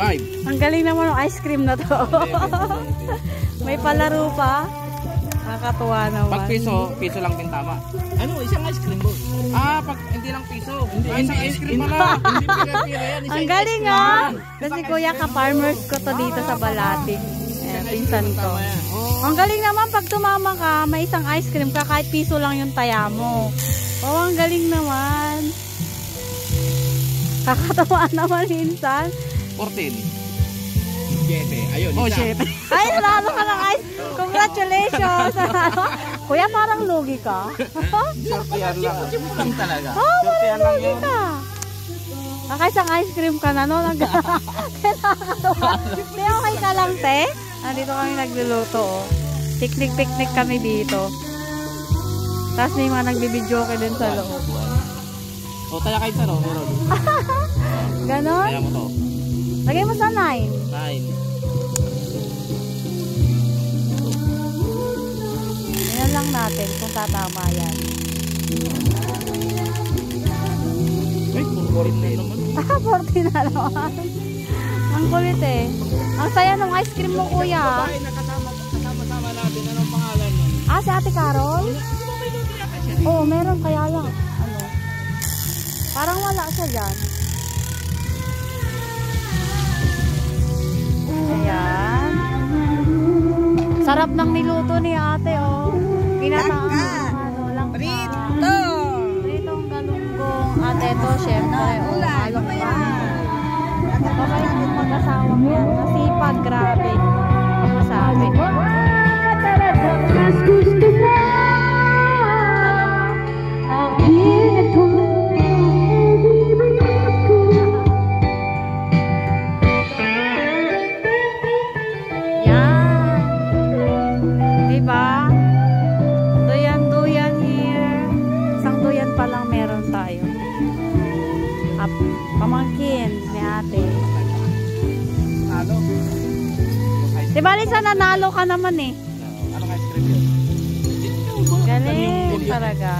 5. Ang galing naman ng ice cream na to. May palaro pa. Nakakatuwa naman. Pag piso, piso lang din tama. Ano, isang ice cream boss. Ah, pag hindi lang piso. Hindi, isang hindi, ice cream pala. Hindi pira-pira yan. Ang galing ah! Kasi kuya ka-farmers ko to dito sa Balati. Eh, pinsan ko. Oh. Ang galing naman pag tumama ka, may isang ice cream ka, kahit piso lang yung taya mo. Oh, ang galing naman. Kakatawa naman minsan. 14. Siyete. Ayun, Oh, isa. shit. Ay, lalo ka ng ice. Congratulations! Kuya, parang lugi ka. Sortihan lang. Lang talaga. Oh, Sortihan lang lugi ka. Nakaisang ice cream ka na, no? Nag Nakakatawa. Te, okay ka lang, te? Nandito kami nagluluto, oh. Picnic-picnic kami dito. Tapos may mga nagbibidyo ka din sa loob. O, taya kayo sa no? Meron. Ganon? Taya mo to. Sa 9. 9. Yan lang natin kung tatama yan. Ay, 14 na naman. Ah, 40 na naman. Ang kulit eh. Ang saya ng ice cream mo, kuya. Babae na kasama, kasama-sama natin. Anong pangalan nun? Ah, si Ate Carol? Oo, meron kaya lang. Ano? Parang wala siya dyan. Sarap ng niluto ni ate, oh. Pinataan. Ano, lang Prito! Pritong galunggong. At ito, syempre, oh, alok pa. Yung mag-asawang yan. Masipag, grabe. Ang Up, pamangkin ni ate. Ano? Diba, Lisa, nanalo ka naman eh. Anong ice cream yun? Galing talaga.